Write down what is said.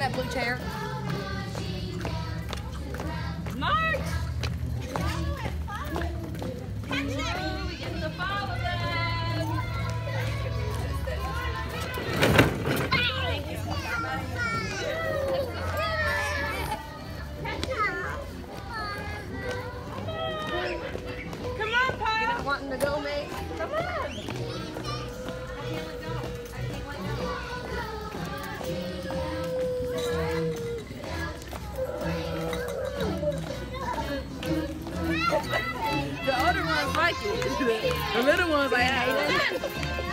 behind that blue chair. March! We get the ball again. Come on, Paul. Wanting to go, mate? Come on. The older ones like it. The little ones like, hey,